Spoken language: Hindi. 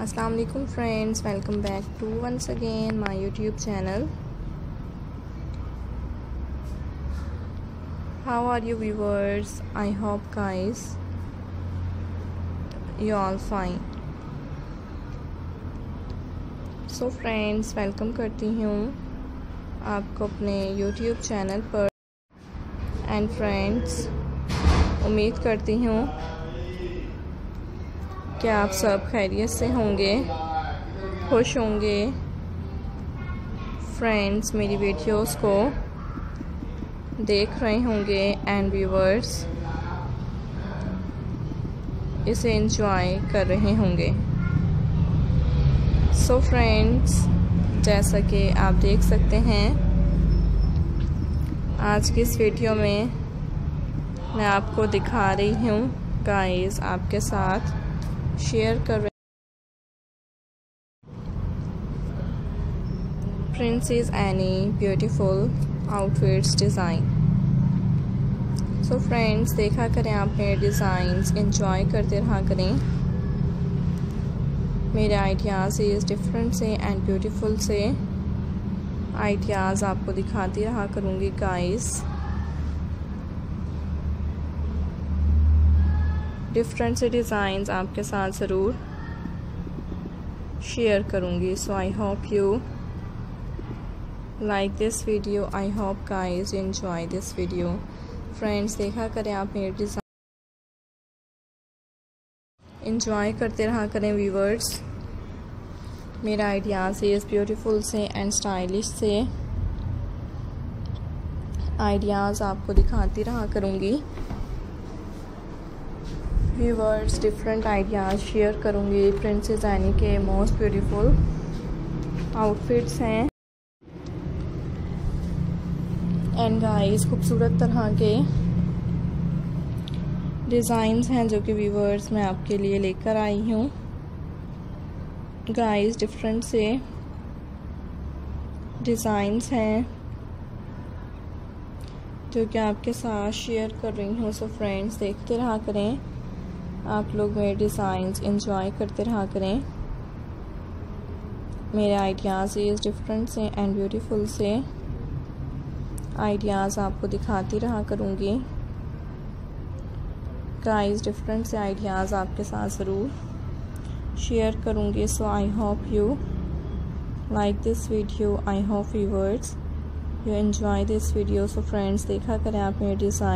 अस्सलाम वालेकुम friends welcome back to once again my YouTube channel how are you viewers I hope guys you all fine so friends welcome करती हूँ आपको अपने यूट्यूब चैनल पर. एंड फ्रेंड्स उम्मीद करती हूँ कि आप सब खैरियत से होंगे? खुश होंगे? फ्रेंड्स मेरी वीडियोस को देख रहे होंगे एंड व्यूवर्स इसे एंजॉय कर रहे होंगे। सो so फ्रेंड्स जैसा कि आप देख सकते हैं, आज की इस वीडियो में मैं आपको दिखा रही हूँ गाइस आपके साथ। शेयर कर princess Annie beautiful outfits design so friends देखा करें आप मेरे डिज़ाइंस इंजॉय करते रहा करें। मेरे आइडियाज़ इज़ डिफरेंट से एंड ब्यूटीफुल से। आइडियाज़ आपको दिखाती रहा करूँगी गाइस डिफरेंट से डिज़ाइंस आपके साथ ज़रूर शेयर करूँगी. So I hope you like this video I hope guys enjoy this video friends देखा करें आप मेरे डिज़ाइन इंजॉय करते रहा करें व्यूवर्स मेरा आइडियाज़ इज़ ब्यूटीफुल से एंड स्टाइलिश से आइडियाज़ आपको दिखाती रहा करूँगी. व्यूवर्स डिफरेंट आइडियाज़ शेयर करूँगी प्रिंसेस एनी के मोस्ट ब्यूटीफुल आउटफिट्स हैं। एंड गाइस खूबसूरत तरह के डिज़ाइंस हैं जो कि व्यूवर्स मैं आपके लिए लेकर आई हूँ। गाइस डिफरेंट से डिज़ाइंस हैं जो कि आपके साथ शेयर कर रही हूँ। सो फ्रेंड्स देखते रहा करें। आप लोग मेरे डिज़ाइंस इंजॉय करते रहा करें। मेरे आइडियाज़ इज़ डिफरेंट से एंड ब्यूटीफुल से। आइडियाज़ आपको दिखाती रहा करूँगी। गाइस डिफरेंट से आइडियाज़ आपके साथ ज़रूर शेयर करूँगी। So I hope you like this video I hope viewers you enjoy this video so friends देखा करें आप मेरे डिज़ाइन